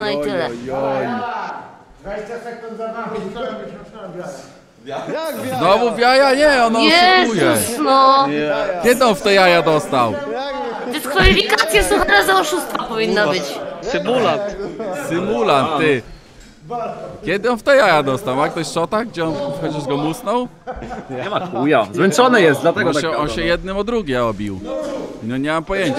No i tyle. Oj, 20 sekund zabawy i kołem wyświadczona biorę. Jak wiara? Znowu w jaja? Nie, on oszukuje. No! Kiedy on w te jaja dostał? Dyskwalifikacja suchara za oszustwa powinna być. Symulant. Symulant, ty. Kiedy on w te jaja dostał? Ma ktoś szota? Gdzie on chociaż go musnął? Nie ma chuja. Zmęczony jest, dlatego tak On się, on się jednym o drugie obił. No nie mam pojęcia.